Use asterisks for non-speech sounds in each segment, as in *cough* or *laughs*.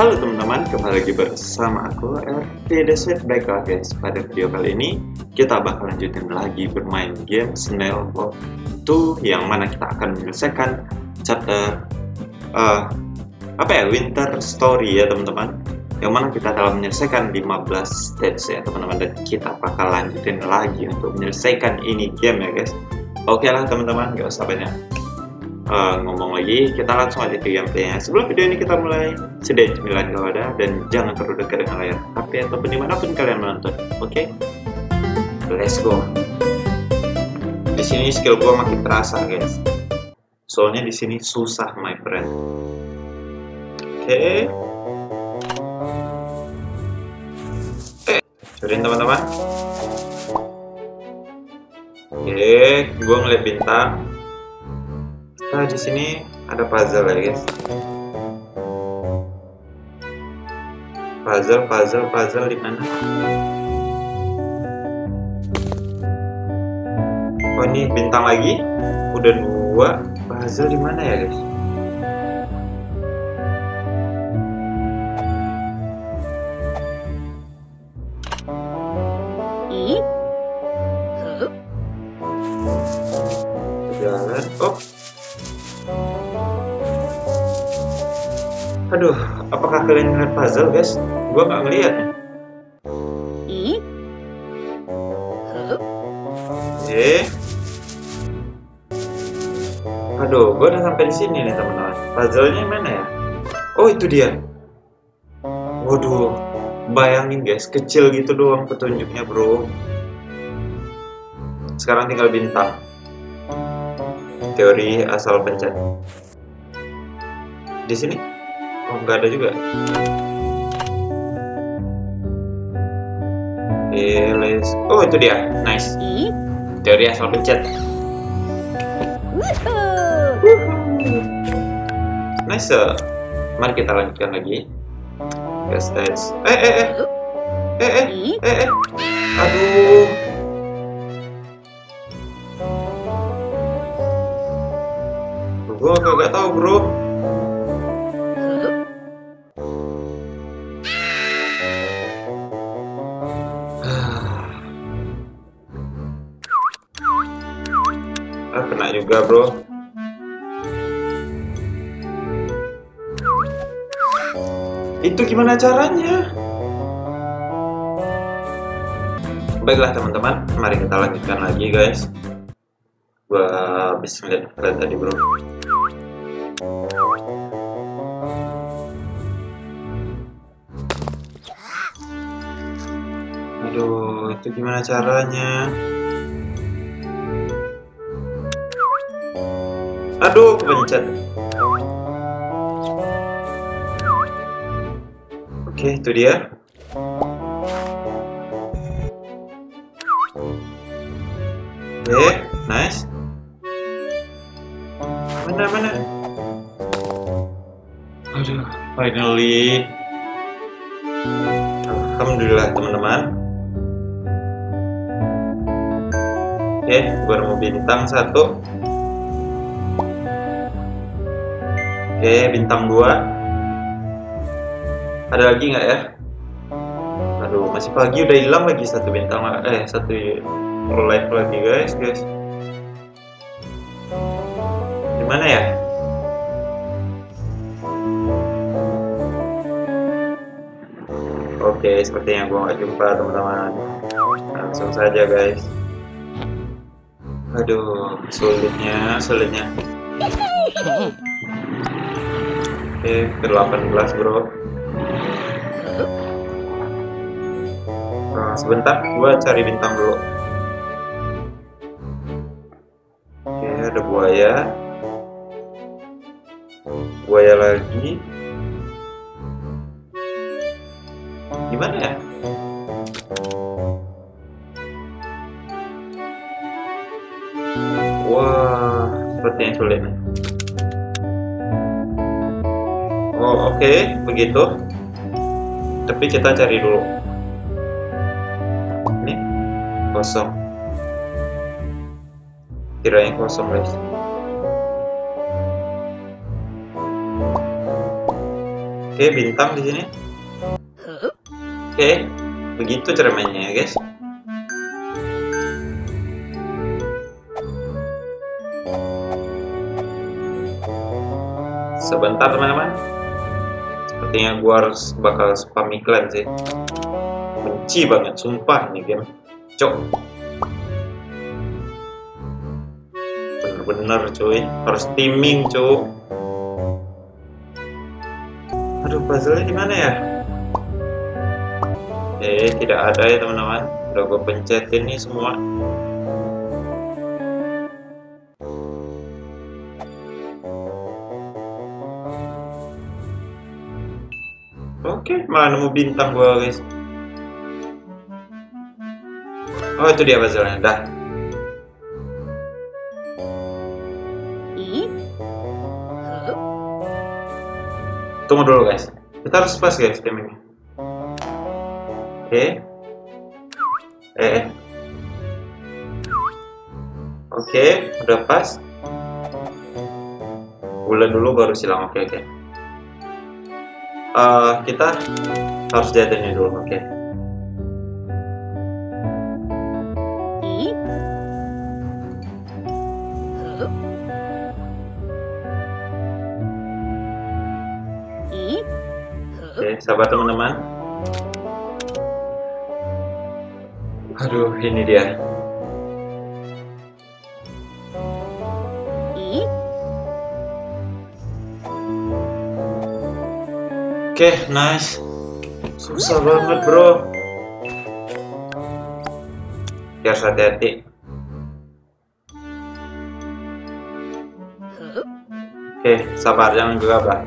Halo teman-teman, kembali lagi bersama aku RT The Sweet Baiklah guys, pada video kali ini kita bakal lanjutin lagi bermain game Snail World 2 Yang mana kita akan menyelesaikan chapter uh, apa ya, Winter Story ya teman-teman. Yang mana kita telah menyelesaikan 15 stage ya teman-teman. Dan kita bakal lanjutin lagi untuk menyelesaikan ini game ya guys. Oke lah teman-teman, gak usah banyak uh, ngomong lagi, kita langsung aja ke gameplaynya. Sebelum video ini kita mulai, sediain cemilan kalau ada dan jangan terlalu dekat dengan layar HP ataupun di mana pun kalian menonton. Oke? Okay? Let's go. Di sini skill gua makin terasa guys. Soalnya di sini susah my friend. Oke. Okay. Eh, teman-teman. Oke, okay, gua ngeliat bintang Nah, di sini ada puzzle ya, guys. Puzzle, puzzle, puzzle di mana? Oh, ini bintang lagi. Udah dua. Puzzle di mana ya, guys? Aduh, apakah kalian ngeliat puzzle, guys? Gua nggak ngeliat. Eh. Aduh, gua udah sampai di sini nih, teman-teman. Puzzle-nya mana ya? Oh, itu dia. Waduh, bayangin guys, kecil gitu doang petunjuknya, bro. Sekarang tinggal bintang. Teori asal pencet. Di sini? Oh, nggak ada juga. Eles. Oh, itu dia. Nice. Teori asal pencet. Nice. Mari kita lanjutkan lagi. Ke stage. Eh, eh, eh. Eh, eh, eh, eh. Aduh. Gue gak tahu bro. Juga bro. Itu gimana caranya? Baiklah teman-teman, mari kita lanjutkan lagi guys. Gua habis ngeliat kalian tadi bro. Aduh, itu gimana caranya? Aduh, kepencet. Oke, itu dia. Oke, nice. Mana mana? Aduh, finally. Alhamdulillah teman-teman. Oke, baru mau bintang satu. Oke, bintang 2 Ada lagi nggak ya? Aduh, masih pagi udah hilang lagi satu bintang Eh, satu live lagi guys, guys. Gimana ya? Oke, sepertinya gua nggak jumpa teman-teman. Langsung saja guys. Aduh, sulitnya, sulitnya Oke, ke 18 bro. Nah, sebentar, gua cari bintang dulu begitu. Tapi kita cari dulu. Ini kosong. Kiranya kosong guys. Oke, bintang di sini. Oke, begitu cara ya, guys. Sebentar, teman-teman. Sepertinya gua harus bakal spam iklan sih. Benci banget, sumpah nih game. Cok. Bener-bener cuy, harus teaming cuy. Aduh, puzzle-nya di mana ya? Eh, tidak ada ya teman-teman. Udah gue pencetin nih semua. Oke, malah nemu bintang gua guys. Oh itu dia puzzle-nya, dah. Tunggu dulu guys. Kita harus pas guys timingnya. Oke. Eh. Oke, udah pas. Bulan dulu baru silang. Oke, oke. Uh, kita harus ini dulu, oke. Oke, sahabat teman-teman. Aduh, ini dia. Oke, nice. Susah banget, bro. Biar hati-hati. Oke, sabar jangan gegabah.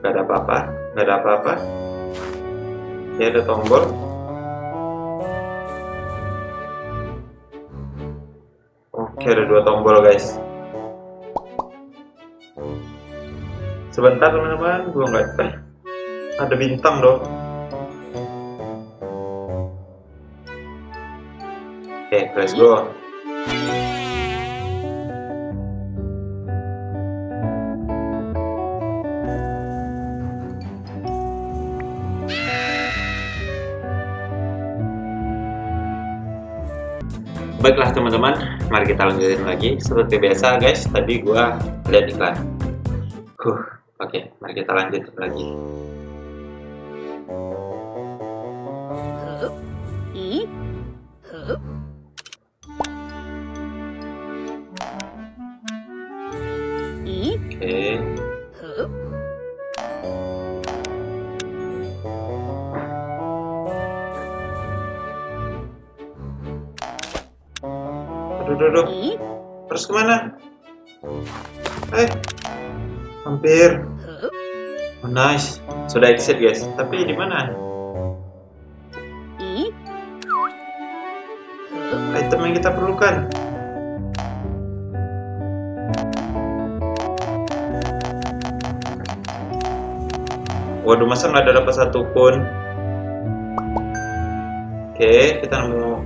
Gak ada apa-apa, gak ada apa-apa. Oke, ada tombol. Oke, ada dua tombol, guys. Sebentar, teman-teman. Gua nggak... Eh, ada bintang dong. Oke, let's go. Baiklah teman-teman, mari kita lanjutin lagi. Seperti biasa guys, tadi gua lihat iklan. Huh, oke, okay, mari kita lanjutin lagi. Ke mana? Eh, hampir. Oh, nice. Sudah exit guys. Tapi di mana? Item yang kita perlukan. Waduh, masa nggak ada dapat satu pun? Oke, kita nemu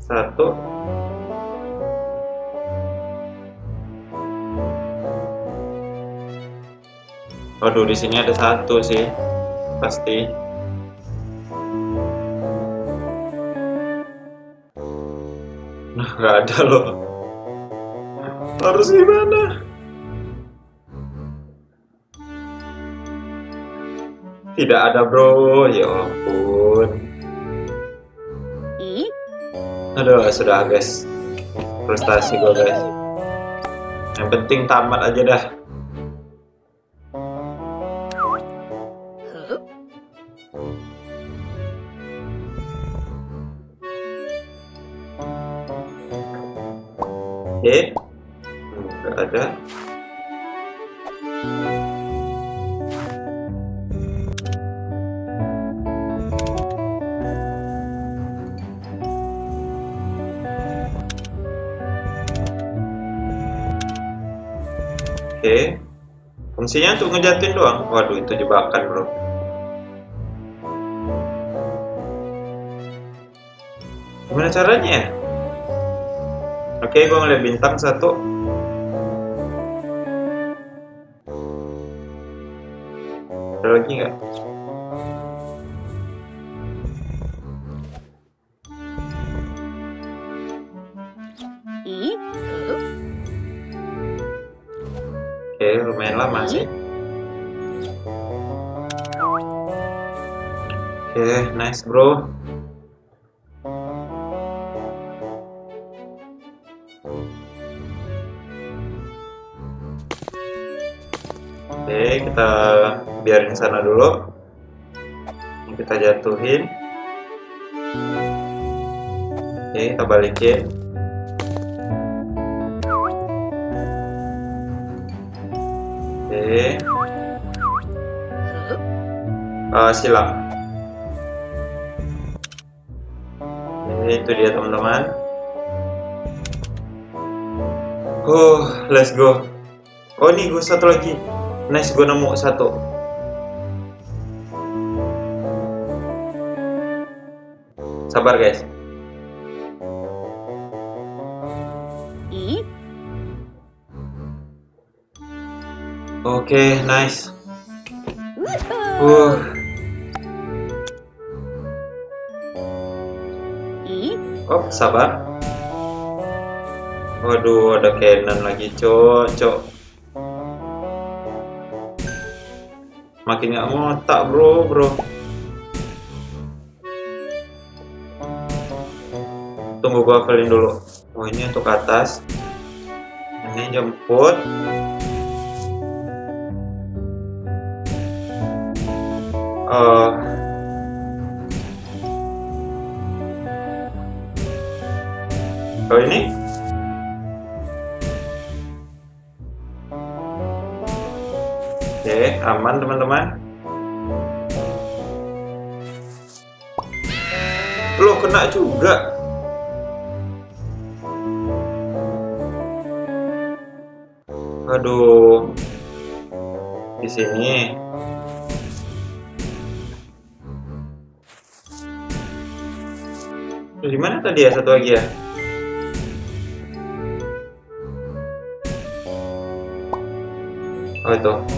satu. Waduh, di sini ada satu sih, pasti. Nah, nggak ada loh. Harus gimana? Tidak ada bro, ya ampun. Aduh, sudah guys. Frustasi gue guys. Yang penting tamat aja dah. Oke, nggak ada. Oke. Fungsinya untuk ngejatuhin doang. Waduh, itu jebakan, bro. Gimana caranya Oke, gue ngeliat bintang satu. Ada lagi nggak? Oke, lumayan lama sih. Oke, nice bro. Kita biarin sana dulu. Kita jatuhin. Oke, kita balikin. Oke. Uh, silang. Oke, itu dia teman-teman. Oh, let's go. Oh, ini gue satu lagi. Nice, gue nemu satu. Sabar guys. Oke, nice. Uh. Oh, sabar. Waduh, ada cannon lagi, cocok. Makin nggak mau tak bro, bro. Tunggu gua kalian dulu. Oh, ini untuk atas. Ini jemput. uh, oh ini aman teman-teman lo kena juga aduh di sini di mana tadi ya satu lagi ya? Oh itu.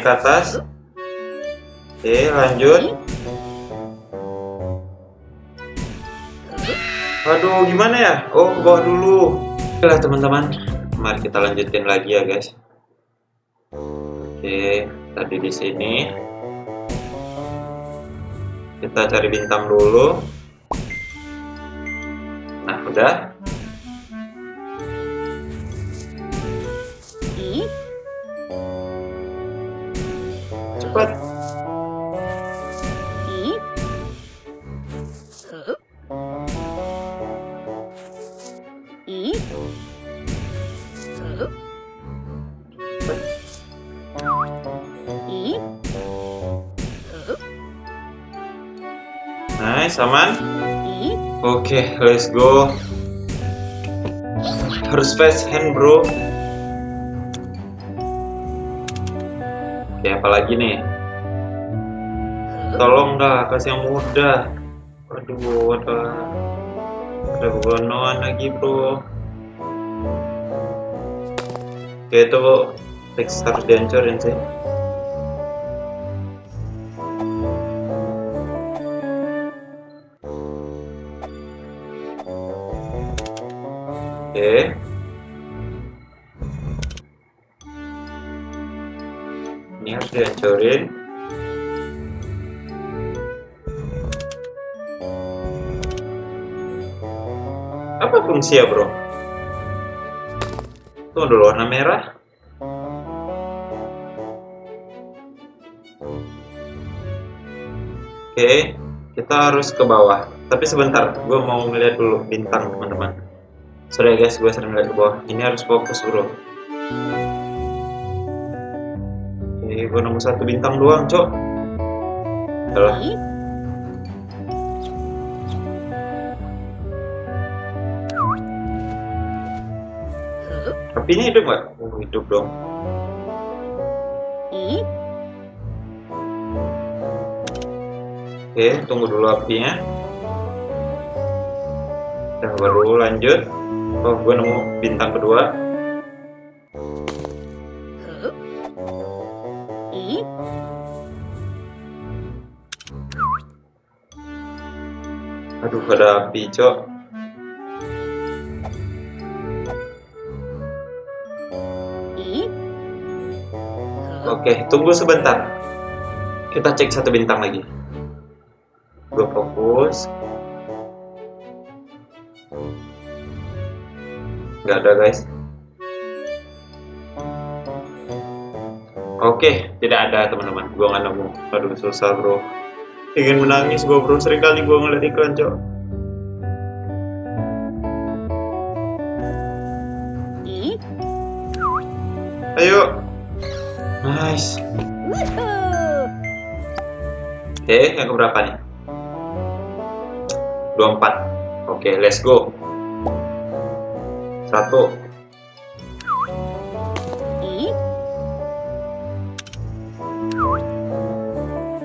Naik ke atas. Oke, lanjut. Aduh, gimana ya? Oh, ke bawah dulu. Oke lah teman-teman mari kita lanjutkan lagi ya guys oke tadi di sini kita cari bintang dulu nah udah cepat Nice, aman? Oke, okay, let's go. Harus fast hand, bro. Oke, apalagi nih? Tolong dah, kasih yang mudah. Aduh, ada ada gonoan lagi, bro. Oke, itu text harus dihancurin sih. Fungsi ya, bro? Tuh dulu warna merah. Oke, kita harus ke bawah. Tapi sebentar, gue mau ngeliat dulu bintang, teman-teman. Sorry guys, gue sering lihat ke bawah. Ini harus fokus bro. Oke, gue nemu satu bintang doang, cok. Yalah. Apinya hidup nggak? Hidup dong. Oke, tunggu dulu apinya. Nah, baru lanjut. Oh, gue nemu bintang kedua. Aduh, ada api, cok. Oke, tunggu sebentar. Kita cek satu bintang lagi. Gue fokus. Gak ada, guys. Oke, tidak ada teman-teman. Gue nggak nemu. Aduh, susah bro. Ingin menangis gue bro. Sering kali gue ngeliat iklan, cok. Ayo. Nice. Oke, yang keberapa nih? 24. Oke, let's go. Satu.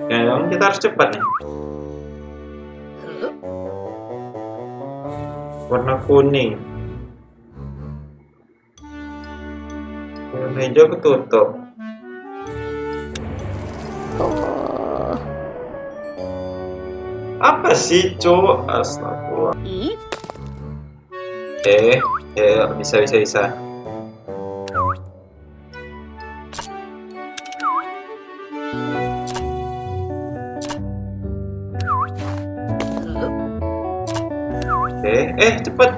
Ya, yang kita harus cepat nih. Warna kuning. Warna hijau ketutup. Sih, cowok? Astagfirullah. Eh, ya bisa bisa bisa. Oke, eh cepet.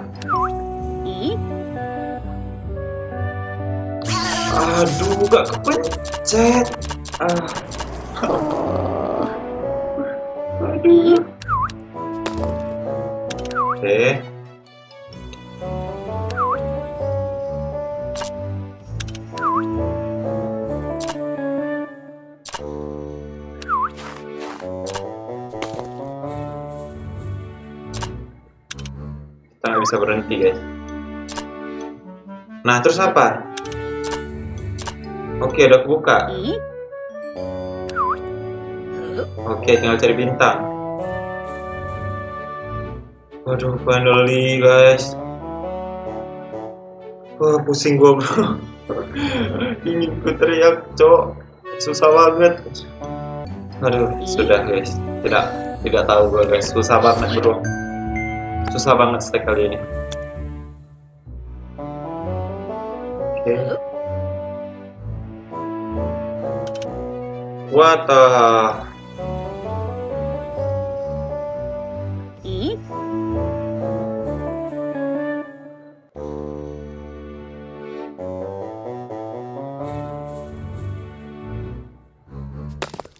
Aduh, gak kepencet. Bisa berhenti guys. Nah terus apa? Oke udah kebuka. Oke tinggal cari bintang. Waduh finally guys. Wah pusing gua bro. *laughs* Ingin ku teriak cok. Susah banget. Aduh sudah guys. Tidak tidak tahu gua guys. Susah banget bro. Susah banget stack kali ini. Oke. What the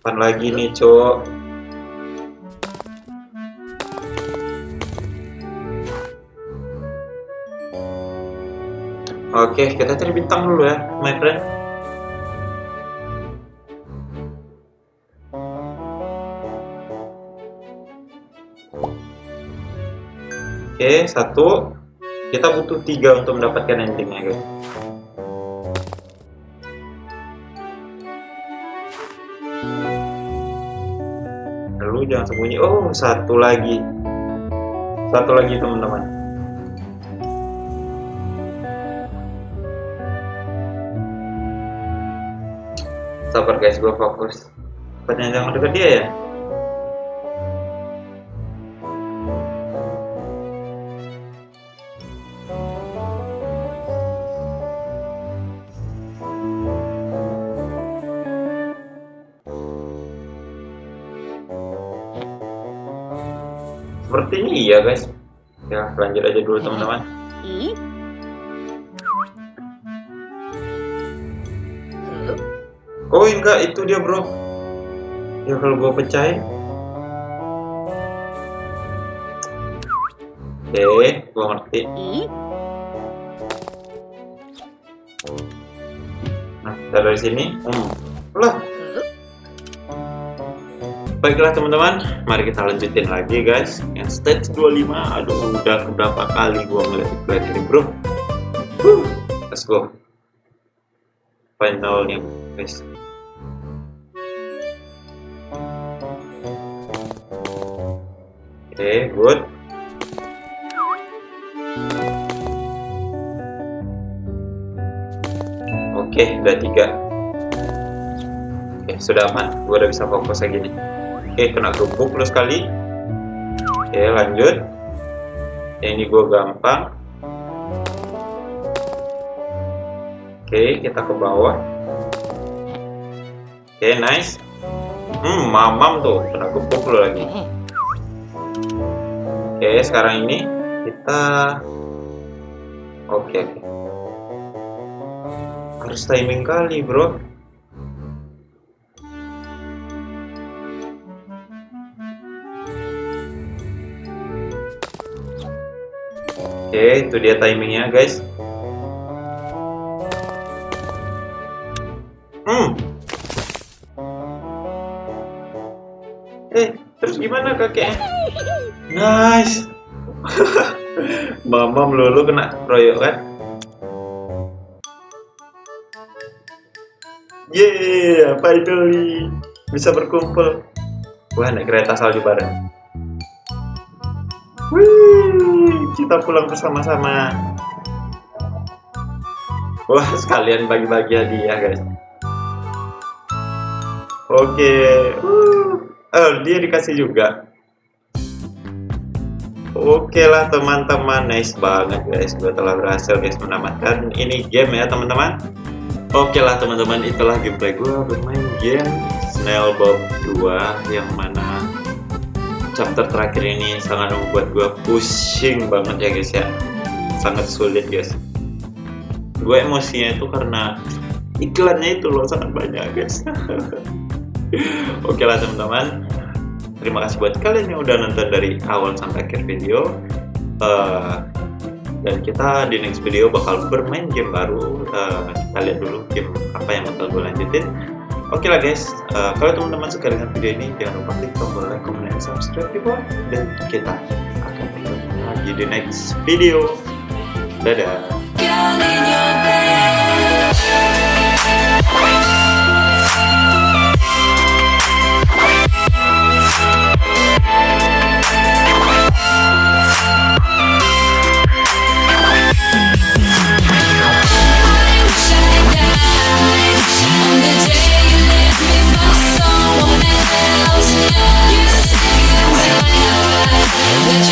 Kapan lagi nih, Cok? Oke, kita cari bintang dulu ya, my friend. Oke, satu. Kita butuh tiga untuk mendapatkan endingnya, guys. Lalu jangan sembunyi. Oh, satu lagi. Satu lagi, teman-teman. Sabar guys, gue fokus. Banyak yang dekat dia ya. Sepertinya iya guys. Ya lanjut aja dulu teman-teman. Oh enggak itu dia bro. Ya kalau gua pecahin. Oke, gua ngerti. Nah, dari sini. Hmm. Lah. Baiklah teman-teman, mari kita lanjutin lagi guys. Yang stage 25, aduh udah berapa kali gua ngeliat iklan ini bro. Huh. Let's go. Finalnya guys. okay, good. Oke okay, udah tiga. Oke okay, sudah aman? Gue udah bisa fokus lagi nih. Oke okay, kena gebuk lu sekali. Oke okay, lanjut ini gue gampang. Oke okay, kita ke bawah. Oke okay, nice. Hmm mamam tuh kena gebuk lu lagi oke sekarang ini kita oke oke harus timing kali bro Oke, itu dia timingnya guys. Hmm. Eh, terus gimana kakeknya? Nice. Mama melulu kena royok kan? Yeah, finally bisa berkumpul. Wah, naik kereta salju bareng. Wih, kita pulang bersama-sama. Wah, sekalian bagi-bagi hadiah, guys. Oke. Oh, dia dikasih juga. Oke lah teman-teman, nice banget guys. Gue telah berhasil guys menamatkan ini game ya teman-teman. Oke lah teman-teman, itulah gameplay gue bermain game Snail Bob 2 yang mana chapter terakhir ini sangat membuat gue pusing banget ya guys ya. Sangat sulit guys. Gue emosinya itu karena iklannya itu loh sangat banyak guys. *laughs* Oke lah teman-teman Terima kasih buat kalian yang udah nonton dari awal sampai akhir video. Uh, dan kita di next video bakal bermain game baru. Uh, kita lihat dulu game apa yang bakal gue lanjutin. Oke okay lah guys, uh, kalau teman-teman suka dengan video ini jangan lupa klik tombol like, comment, dan subscribe di bawah dan kita akan ketemu lagi di next video. Dadah. Yeah.